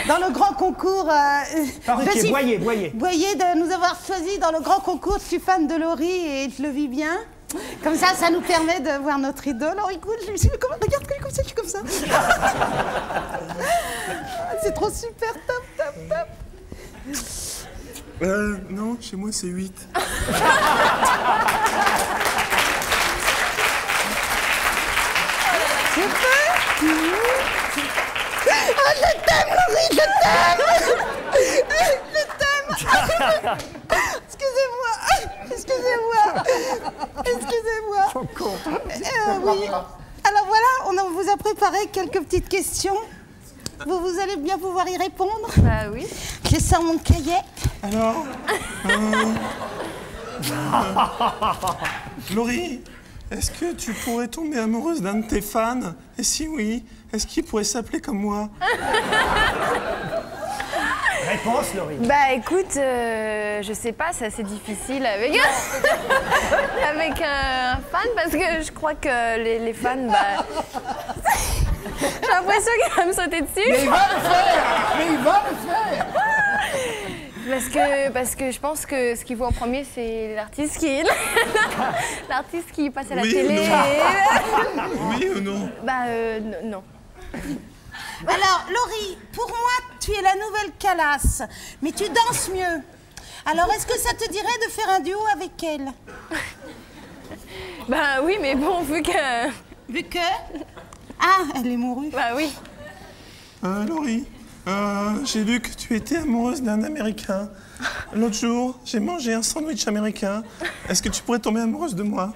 dans le grand concours. euh, Pas Ruquier, suis- Boyer, Boyer. Boyer de nous avoir choisi dans le grand concours. Je suis fan de Laurie et je le vis bien. Comme ça, ça nous permet de voir notre idole. Alors écoute, je me suis dit, comment, regarde comme ça, je suis comme ça. C'est trop super, top, top, top. Euh, non, chez moi c'est 8. Je peux Ah, je t'aime, Laurie, je t'aime Je t'aime Excusez-moi Excusez-moi Excusez-moi Euh, oui. Alors voilà, on vous a préparé quelques petites questions. Vous, vous allez bien pouvoir y répondre Bah oui. Je sors mon cahier. Alors euh, Laurie, est-ce que tu pourrais tomber amoureuse d'un de tes fans? Et si oui, est-ce qu'il pourrait s'appeler comme moi? Réponse, Laurie. Bah écoute, euh, je sais pas, c'est assez difficile avec, avec un fan parce que je crois que les, les fans, bah. J'ai l'impression qu'il va me sauter dessus. Mais il va le faire Mais il va le faire Parce que, parce que je pense que ce qu'il faut en premier, c'est l'artiste qui. l'artiste qui passe à la Oui ou télé. non? Oui ou non? Bah euh, non. Alors, Laurie, pour moi, tu es la nouvelle Calas, mais tu danses mieux. Alors, est-ce que ça te dirait de faire un duo avec elle? Bah oui, mais bon, vu que. Vu que? Ah, elle est mourue. Bah oui. Euh, Laurie, euh, j'ai vu que tu étais amoureuse d'un Américain. L'autre jour, j'ai mangé un sandwich américain. Est-ce que tu pourrais tomber amoureuse de moi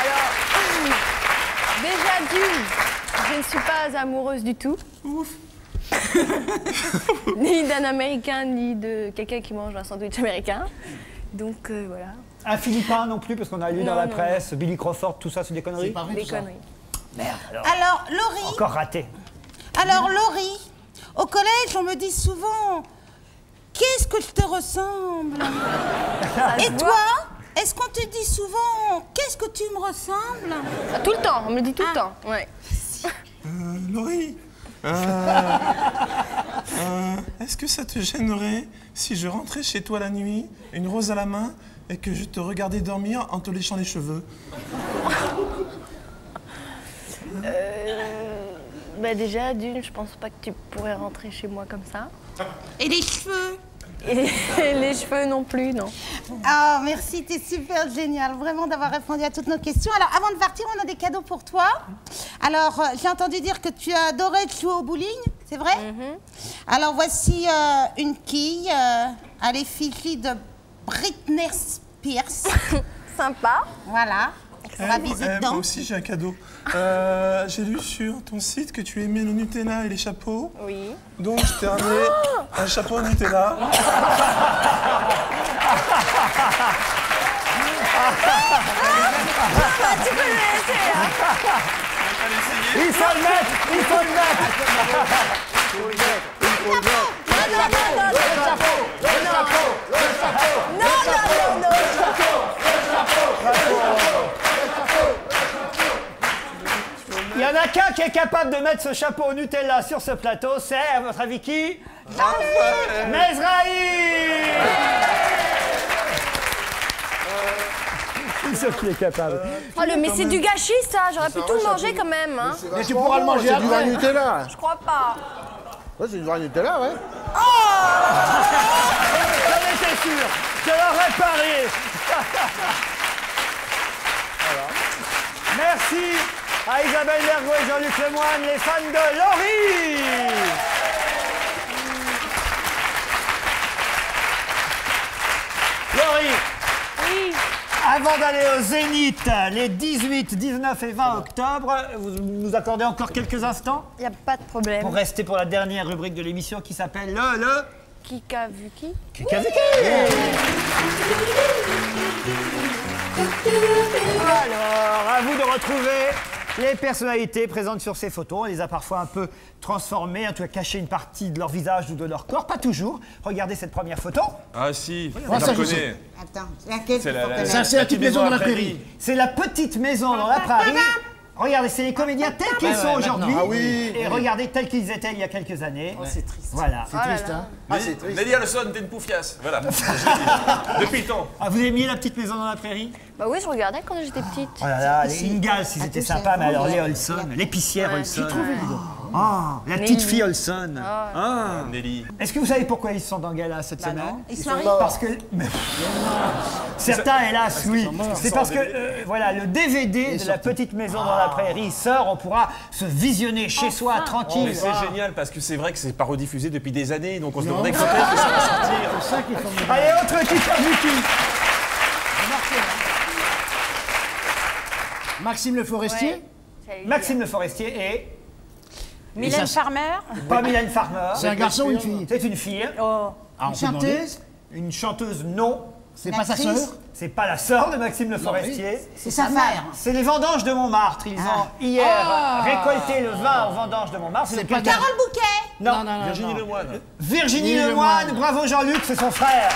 Alors, déjà d'une, je ne suis pas amoureuse du tout. ni d'un Américain, ni de quelqu'un qui mange un sandwich américain. Donc euh, voilà. Un Philippin non plus, parce qu'on a lu dans la non, presse, Billy Crawford, tout ça, c'est des conneries Des conneries. Merde, alors. Alors, Laurie, Encore raté. alors, Laurie, au collège, on me dit souvent Qu'est-ce que je te ressemble? Et toi Est-ce qu'on te dit souvent Qu'est-ce que tu me ressembles? Ah, Tout le temps, on me le dit tout le temps. Ouais. Euh, Laurie, euh, euh, est-ce que ça te gênerait si je rentrais chez toi la nuit, une rose à la main, et que je te regardais dormir en te léchant les cheveux Euh, bah déjà, d'une, je pense pas que tu pourrais rentrer chez moi comme ça. Et les cheveux? Et les cheveux non plus, non. Ah, merci, t'es super génial, vraiment d'avoir répondu à toutes nos questions. Alors, avant de partir, on a des cadeaux pour toi. Alors, euh, j'ai entendu dire que tu adorais jouer au bowling, c'est vrai? Alors, voici euh, une quille euh, à l'effigie de Britney Spears. Sympa. Voilà. Moi- viser eh, dedans. moi aussi j'ai un cadeau. Euh, j'ai lu sur ton site que tu aimais le Nutella et les chapeaux. Oui. Donc je t'ai ramené un chapeau Nutella. tu peux le laisser, hein Il faut le mettre Il faut le mettre Il y en a qu'un qui est capable de mettre ce chapeau au Nutella sur ce plateau, c'est, à votre avis, qui? C'est sûr qu'il est capable? Oh, le, mais c'est du gâchis, ça. J'aurais pu tout le manger quand même. Hein. Mais tu pourras le manger C'est du vrai Nutella. Je crois pas. Ouais, c'est du vrai Nutella, ouais. J'en étais sûr Je l'aurais parié Merci à Isabelle Bergo et Jean-Luc Lemoyne, les fans de Laurie. Laurie. Oui. Avant d'aller au Zénith, les 18, 19 et 20 octobre, vous nous accordez encore quelques instants Y a pas de problème. pour rester pour la dernière rubrique de l'émission qui s'appelle le... le... Vu qui Kikazuki Alors, à vous de retrouver Les personnalités présentes sur ces photos, on les a parfois un peu transformées, en tout cas caché une partie de leur visage ou de leur corps, pas toujours. Regardez cette première photo. Ah si, Ah, je la sais. Attends, c'est laquelle C'est qu'il la- petite maison dans la prairie. C'est la petite maison dans la prairie. Regardez, c'est les comédiens tels qu'ils Ouais, sont ouais, aujourd'hui. Ah oui. Et regardez tels qu'ils étaient il y a quelques années. Oh, c'est triste. Voilà. C'est triste, hein Ah, c'est triste. T'es une poufiasse. Voilà. Depuis le temps. Ah, vous aimiez la petite maison dans la prairie? Bah oui, je regardais quand j'étais petite. Oh là là, les Ingalls, ils étaient sympas, mais alors les Olson, l'épicière Ouais. Olson. Ah, la Nelly. petite fille Olson. Ah. Ah. Nelly. Est-ce que vous savez pourquoi ils sont dans Gala cette semaine Ils sont. Parce que. Mais- Certains, hélas, oui. C'est parce que, euh, voilà, le DVD de la petite maison dans la prairie sort, on pourra se visionner chez soi Mais tranquille. c'est génial parce que c'est vrai que c'est pas rediffusé depuis des années, donc on se demandait quand est-ce que ça va sortir. Allez, autre qui Maxime Le Forestier Maxime Le Forestier et. Mylène ça- Farmer Pas Mylène Farmer. C'est un garçon ou une fille C'est une fille. Oh. Ah, demandé. Chanteuse Une chanteuse, non. C'est pas sa sœur C'est pas la sœur de Maxime Le Forestier. C'est sa mère. C'est les vendanges de Montmartre. Ils ont hier Ah. récolté le vin aux vendanges de Montmartre. C'est le pas Carole Bouquet Non. Non, non, non. Virginie. Lemoine. Virginie Lemoine. Lemoine. Bravo Jean-Luc, c'est son frère.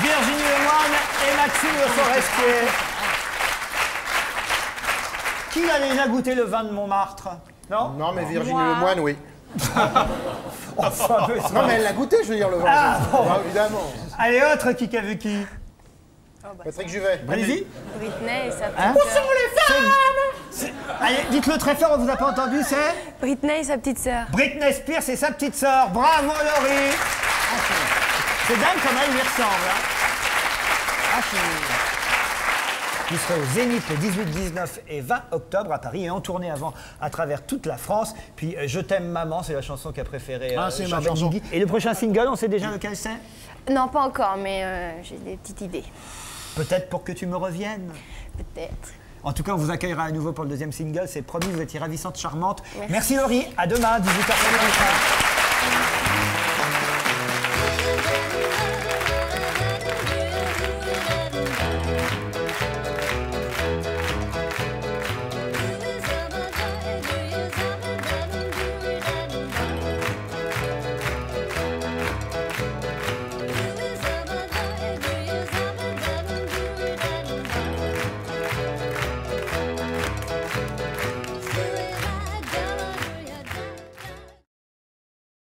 Virginie Lemoine et Maxime Le Forestier. Qui a déjà goûté le vin de Montmartre? Non? Non, mais Virginie Moi. Lemoine, oui. Enfin, mais ça- Non, mais elle l'a goûté, je veux dire, le vin. Ah, bon. Ah, évidemment. Allez, autre qui a vu qui? Patrick Juvet. Allez-y. Britney et sa petite Hein sœur. C'est- Allez, dites-le très fort, on vous a pas entendu, c'est? Britney et sa petite sœur. Britney Spears et sa petite sœur. Bravo Laurie C'est dingue comme elle lui ressemble. Hein qui serait au Zénith le 18, 19 et 20 octobre à Paris et en tournée avant à travers toute la France. Puis euh, Je t'aime maman, c'est la chanson qu'a préférée Ah, euh, c'est ma Jean chanson. Benguigui. Et le prochain single, on sait déjà lequel c'est? Non, pas encore, mais euh, j'ai des petites idées. Peut-être pour que tu me reviennes. Peut-être. En tout cas, on vous accueillera à nouveau pour le deuxième single. C'est promis, vous étiez ravissante, charmante. Merci. Merci Laurie. À demain, 18h.